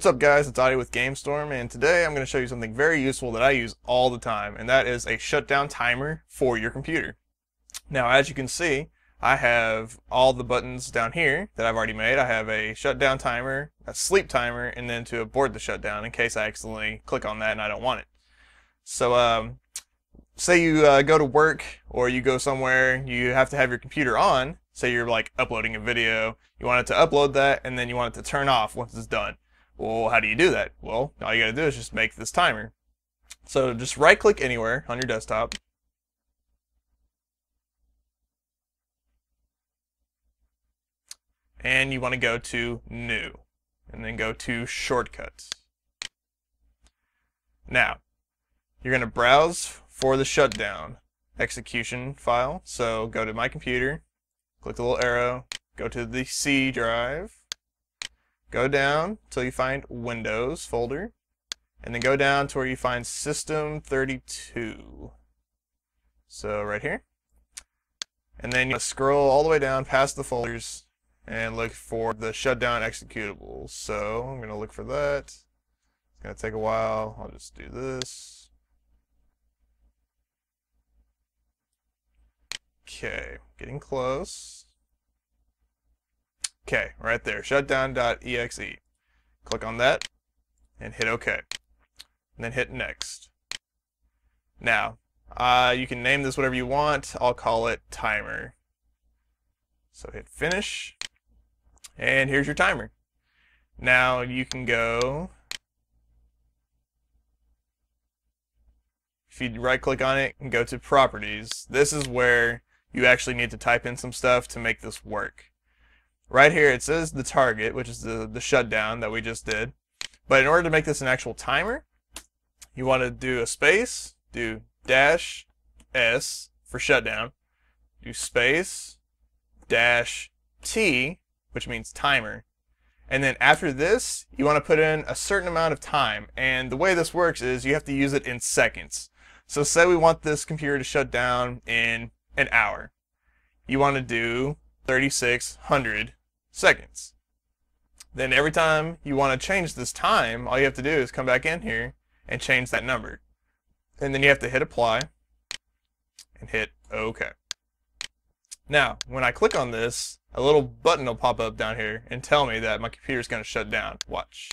What's up guys, it's Auddy with GameStorm and today I'm going to show you something very useful that I use all the time and that is a shutdown timer for your computer. Now as you can see, I have all the buttons down here that I've already made. I have a shutdown timer, a sleep timer, and then to abort the shutdown in case I accidentally click on that and I don't want it. So um, say you uh, go to work or you go somewhere, you have to have your computer on. Say you're like uploading a video, you want it to upload that and then you want it to turn off once it's done. Well, how do you do that? Well, all you gotta do is just make this timer. So just right click anywhere on your desktop. And you want to go to new and then go to shortcuts. Now, you're to browse for the shutdown execution file. So go to my computer, click the little arrow, go to the C drive, Go down till you find Windows folder, and then go down to where you find System 32. So right here. And then you scroll all the way down past the folders and look for the shutdown executable. So I'm going to look for that. It's going to take a while. I'll just do this. Okay, getting close. Okay, right there, shutdown.exe. Click on that and hit OK. And then hit next. Now, uh, you can name this whatever you want. I'll call it timer. So hit finish. And here's your timer. Now you can go, if you right click on it and go to properties, this is where you actually need to type in some stuff to make this work. Right here it says the target, which is the, the shutdown that we just did. But in order to make this an actual timer, you want to do a space, do dash S for shutdown, do space, dash T, which means timer. And then after this, you want to put in a certain amount of time. And the way this works is you have to use it in seconds. So say we want this computer to shut down in an hour. You want to do 3600 seconds. Then every time you want to change this time, all you have to do is come back in here and change that number. And then you have to hit apply and hit OK. Now, when I click on this, a little button will pop up down here and tell me that my computer is going to shut down. Watch.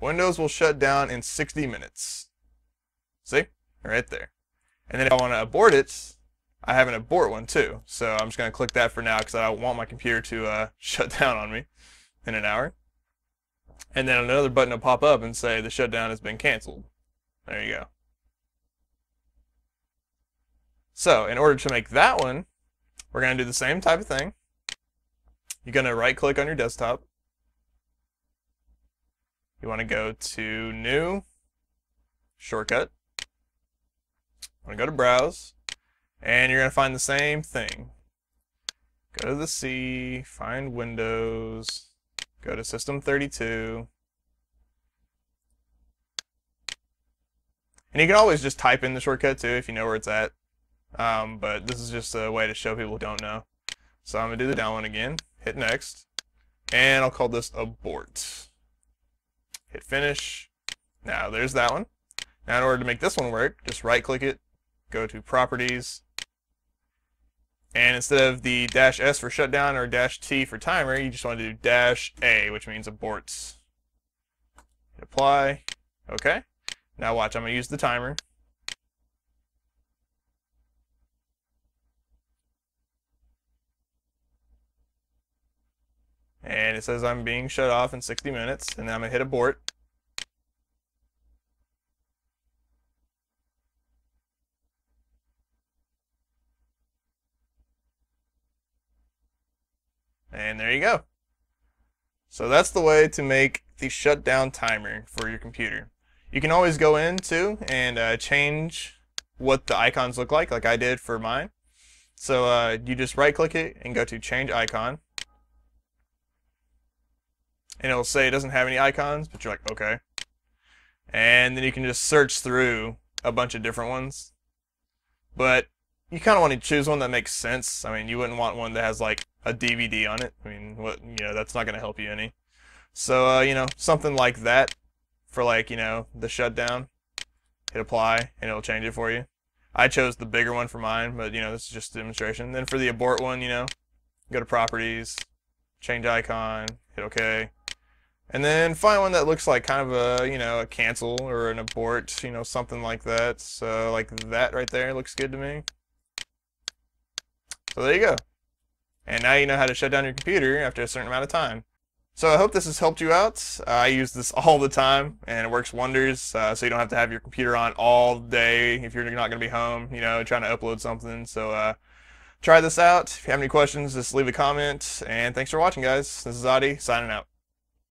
Windows will shut down in 60 minutes. See? Right there. And then if I want to abort it, I have an abort one too. So I'm just going to click that for now because I don't want my computer to uh, shut down on me in an hour. And then another button will pop up and say the shutdown has been canceled. There you go. So in order to make that one, we're going to do the same type of thing. You're going to right click on your desktop. You want to go to New, Shortcut. I'm going to go to Browse, and you're going to find the same thing. Go to the C, find Windows, go to System 32, and you can always just type in the shortcut too if you know where it's at, um, but this is just a way to show people who don't know. So I'm going to do the down one again, hit Next, and I'll call this Abort. Hit Finish. Now there's that one. Now in order to make this one work, just right click it, go to properties, and instead of the dash S for shutdown or dash T for timer, you just want to do dash A, which means aborts. Hit apply. Okay. Now watch, I'm going to use the timer. And it says I'm being shut off in 60 minutes, and then I'm going to hit abort. And there you go. So that's the way to make the shutdown timer for your computer. You can always go in too and uh, change what the icons look like, like I did for mine. So uh, you just right click it and go to change icon. And it'll say it doesn't have any icons, but you're like, okay. And then you can just search through a bunch of different ones. But you kind of want to choose one that makes sense. I mean, you wouldn't want one that has like a DVD on it. I mean, what you know, that's not going to help you any. So, uh, you know, something like that for like, you know, the shutdown. Hit apply and it'll change it for you. I chose the bigger one for mine, but you know, this is just a demonstration. Then for the abort one, you know, go to properties, change icon, hit OK. And then find one that looks like kind of a, you know, a cancel or an abort, you know, something like that. So like that right there looks good to me. So there you go. And now you know how to shut down your computer after a certain amount of time. So I hope this has helped you out. Uh, I use this all the time, and it works wonders. Uh, so you don't have to have your computer on all day if you're not going to be home, you know, trying to upload something. So uh, try this out. If you have any questions, just leave a comment. And thanks for watching, guys. This is Auddy signing out.